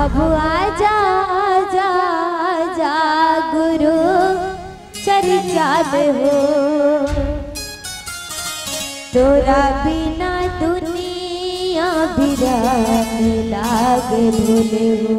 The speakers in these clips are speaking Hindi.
अब आजा आजा आजा गुरु चर्चा हो। तोरा बिना दुनिया बिरा लागे भूले हो।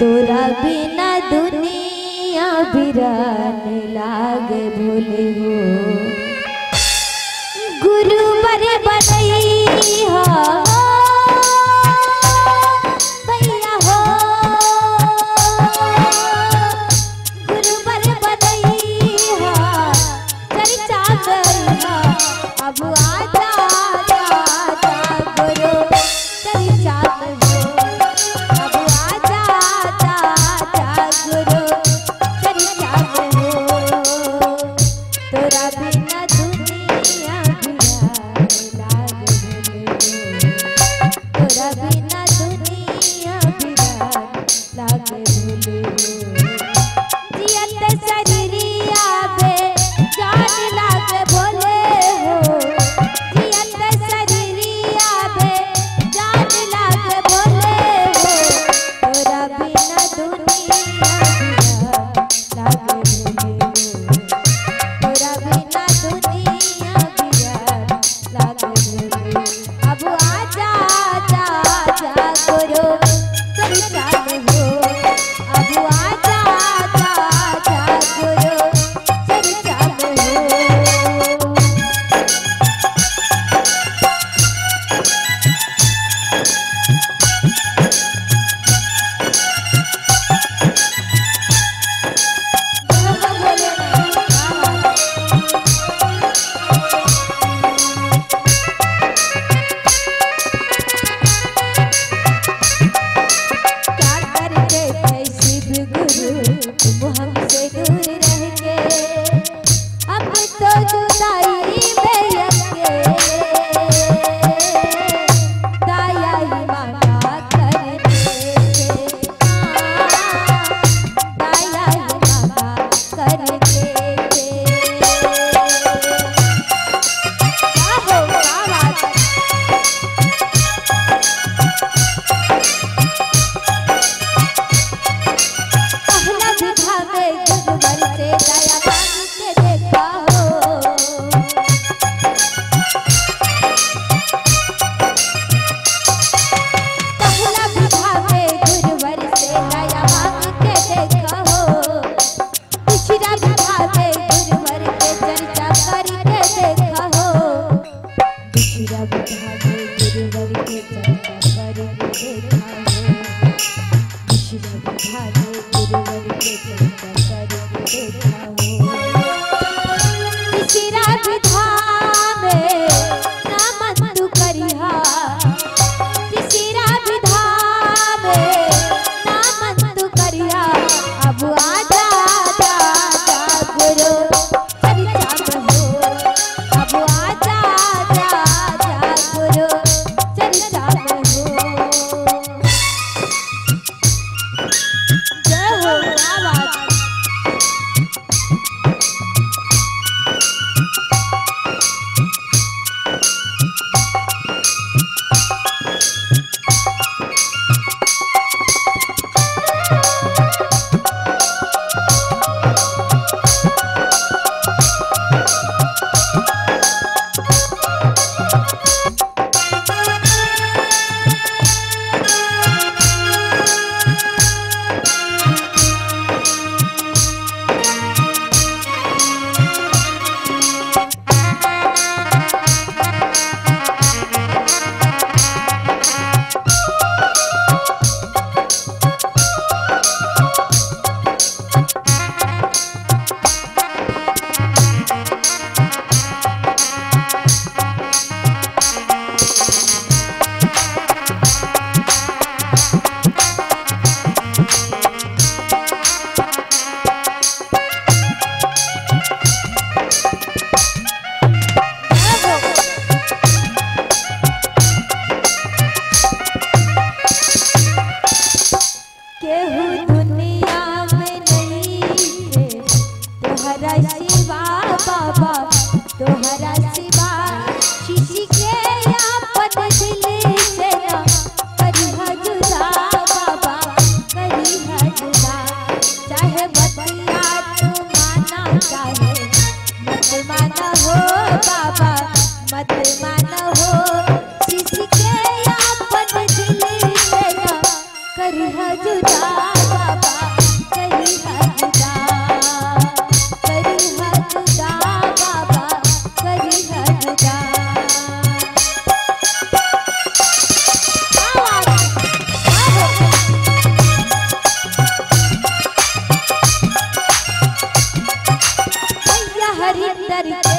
तोरा बिना दुनिया बिरान लाग भूली हो। गुरु बरे बनई हा। Ini. baju. हरिंदर के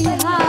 प्रीति